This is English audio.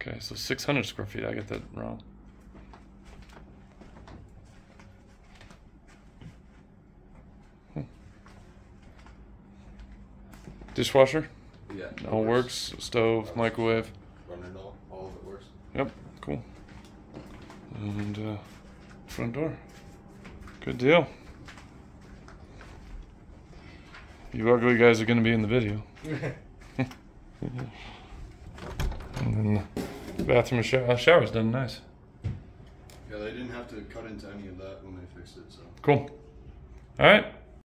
Okay, so 600 square feet. I get that wrong. Hmm. Dishwasher? Yeah. All works. Stove, microwave. Running all, all of it works. Yep, cool. And uh, front door. Good deal. You ugly guys are going to be in the video. And then the bathroom and shower, uh, shower's done nice. Yeah, they didn't have to cut into any of that when they fixed it, so. Cool. All right.